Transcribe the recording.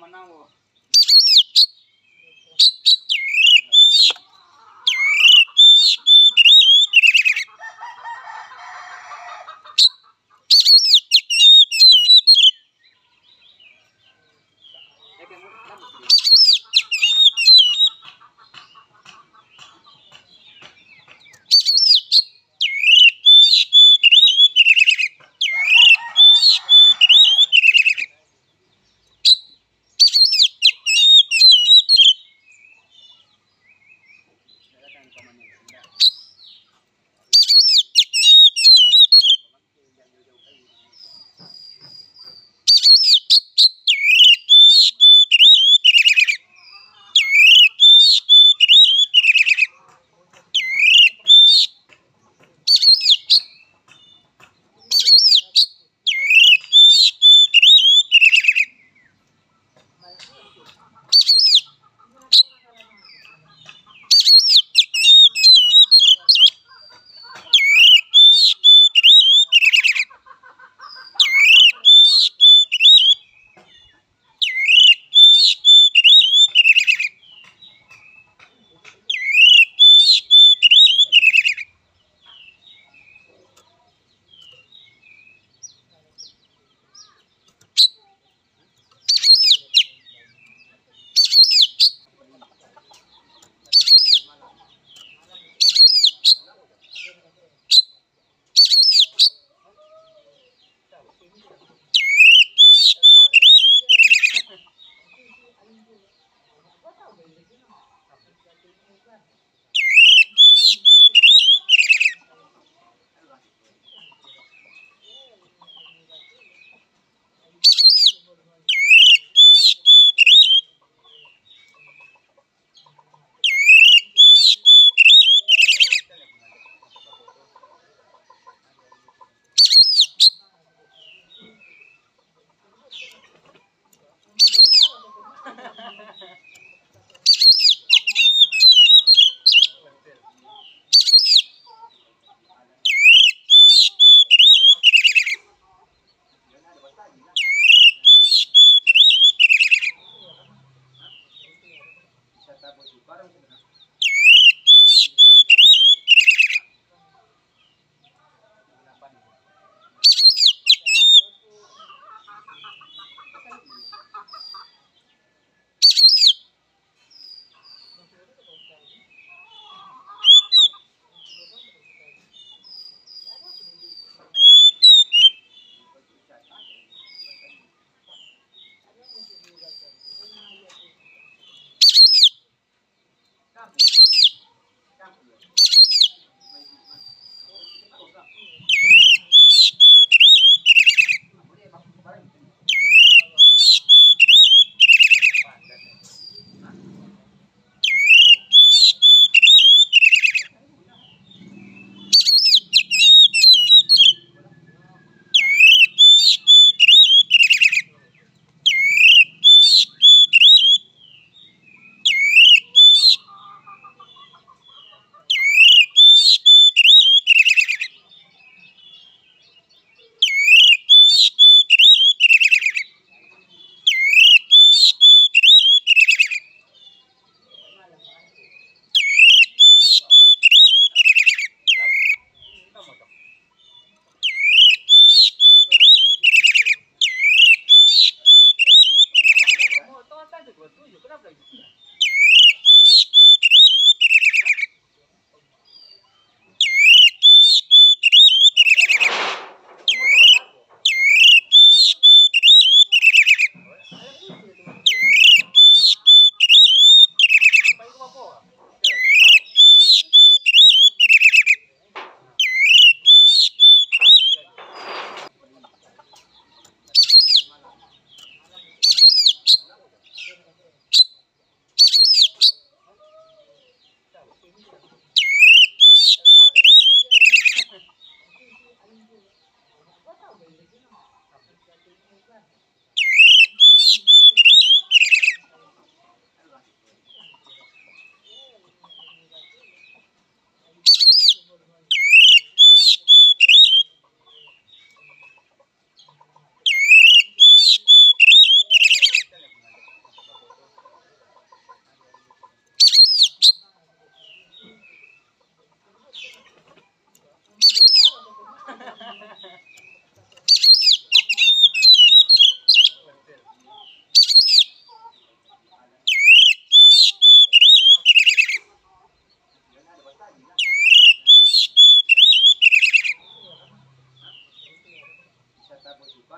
на 那我